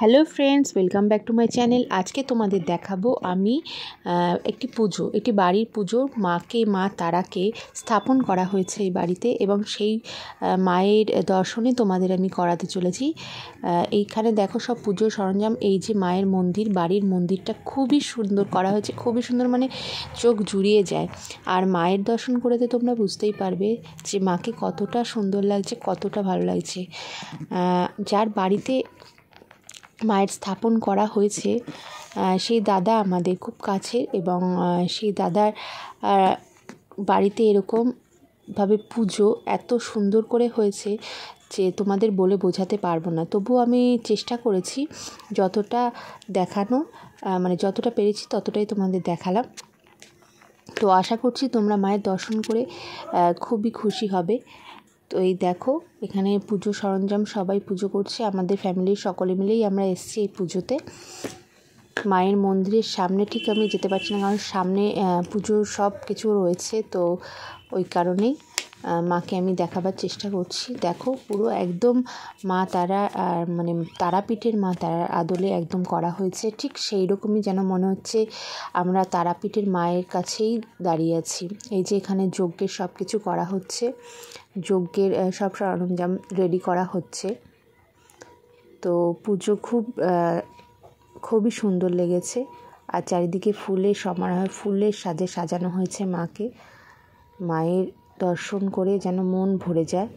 Hello friends welcome back to my channel আজকে তোমাদের দেখাবো আমি একটি পুজো, একটি বাড়ির পুজো, মাকে, মা তারাকে স্থাপন করা হয়েছে এই বাড়িতে এবং সেই মায়ের দর্শনে তোমাদের আমি করাতে চলেছি। এইখানে দেখো সব পুজোর সরঞ্জাম, এই যে মায়ের মন্দির, বাড়ির মন্দিরটা খুবই সুন্দর করা হয়েছে, খুবই সুন্দর মানে চোখ জুড়িয়ে যায়। আর মায়ের দর্শন করে তোমরা বুঝতেই পারবে যে মাকে কতটা সুন্দর লাগছে, কতটা ভালো লাগছে। যার বাড়িতে মায়ের স্থাপন করা হয়েছে। সেই দাদা আমাদের খুব কাছের এবং সেই দাদার বাড়িতে এরকমভাবে পুজো এত সুন্দর করে হয়েছে যে তোমাদের বলে বোঝাতে পারব না। তবু আমি চেষ্টা করেছি যতটা দেখানো মানে যতটা পেরেছি ততটাই তোমাদের দেখালাম। তো আশা করছি তোমরা মায়ের দর্শন করে খুবই খুশি হবে। তো এই দেখো, এখানে পুজো সরঞ্জাম সবাই পুজো করছে, আমাদের ফ্যামিলির সকলে মিলেই আমরা এসছি এই পুজোতে। মায়ের মন্দিরের সামনে ঠিক আমি যেতে পারছি না, কারণ সামনে পুজোর সব কিছু রয়েছে, তো ওই কারণেই। মাকে আমি দেখাবার চেষ্টা করছি। দেখো, পুরো একদম মা তারা আর মানে তারাপীঠের মা তারার আদলে একদম করা হয়েছে। ঠিক সেই রকমই যেন মনে হচ্ছে আমরা তারাপীঠের মায়ের কাছেই দাঁড়িয়ে আছি। এই যে এখানে যজ্ঞের সব কিছু করা হচ্ছে। যজ্ঞের সব সরঞ্জাম রেডি করা হচ্ছে। তো পুজো খুব খুবই সুন্দর লেগেছে। আর চারিদিকে ফুলের সমারোহ, ফুলের সাজে সাজানো হয়েছে মাকে। মায়ের দর্শন করে যেন মন ভরে যায়।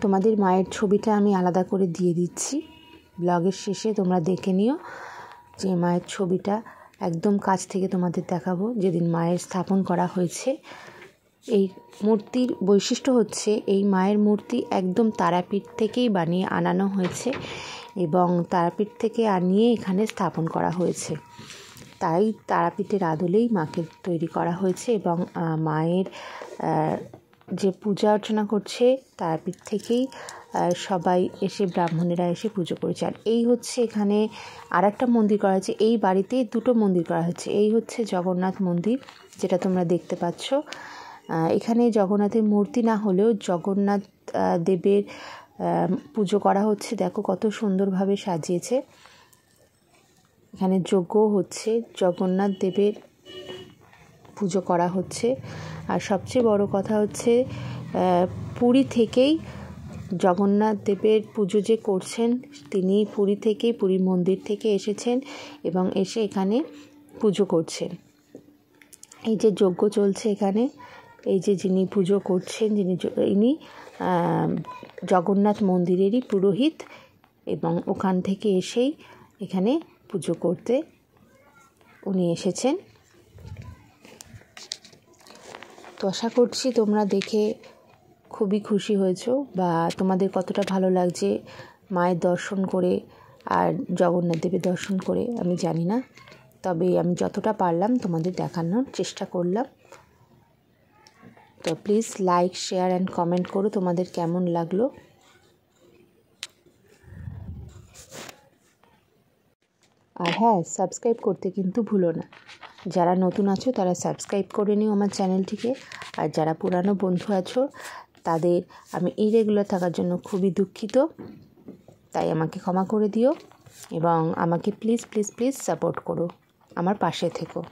তোমাদের মায়ের ছবিটা আমি আলাদা করে দিয়ে দিচ্ছি। ব্লগের শেষে তোমরা দেখে নিও যে মায়ের ছবিটা একদম কাছ থেকে তোমাদের দেখাবো, যেদিন মায়ের স্থাপন করা হয়েছে। এই মূর্তির বৈশিষ্ট্য হচ্ছে, এই মায়ের মূর্তি একদম তারাপীঠ থেকেই বানিয়ে আনানো হয়েছে এবং তারাপীঠ থেকে আনিয়ে এখানে স্থাপন করা হয়েছে। তাই তারাপীঠের আদলেই মাকে তৈরি করা হয়েছে এবং মায়ের যে পূজা অর্চনা করছে তারাপীঠ থেকেই সবাই এসে ব্রাহ্মণেরা এসে পুজো করেছে। আর এই হচ্ছে এখানে আর একটা মন্দির করা হয়েছে। এই বাড়িতে দুটো মন্দির করা হয়েছে। এই হচ্ছে জগন্নাথ মন্দির, যেটা তোমরা দেখতে পাচ্ছ। এখানে জগন্নাথের মূর্তি না হলেও জগন্নাথ দেবের পুজো করা হচ্ছে। দেখো কত সুন্দরভাবে সাজিয়েছে। এখানে যজ্ঞ হচ্ছে, জগন্নাথ দেবের পুজো করা হচ্ছে। আর সবচেয়ে বড় কথা হচ্ছে পুরী থেকেই জগন্নাথ দেবের পুজো যে করছেন, তিনি পুরী থেকে পুরী মন্দির থেকে এসেছেন এবং এসে এখানে পুজো করছেন। এই যে যজ্ঞ চলছে এখানে, এই যে যিনি পুজো করছেন, যিনি ইনি জগন্নাথ মন্দিরেরই পুরোহিত এবং ওখান থেকে এসেই এখানে পুজো করতে উনি এসেছেন। তো আশা করছি তোমরা দেখে খুবই খুশি হয়েছো বা তোমাদের কতটা ভালো লাগছে মায়ের দর্শন করে আর জগন্নাথ দেবের দর্শন করে, আমি জানি না। তবে আমি যতটা পারলাম তোমাদের দেখানোর চেষ্টা করলাম। তো please like share and comment করো তোমাদের কেমন লাগল। আর হ্যাঁ সাবস্ক্রাইব করতে কিন্তু ভুলো না। যারা নতুন আছো, তারা সাবস্ক্রাইব করে নিও আমার চ্যানেলটিকে আর যারা পুরানো বন্ধু আছো, তাদের আমি ইরেগুলার থাকার জন্য খুবই দুঃখিত। তাই আমাকে ক্ষমা করে দিও এবং আমাকে প্লিজ প্লিজ প্লিজ সাপোর্ট করো। আমার পাশে থেকো।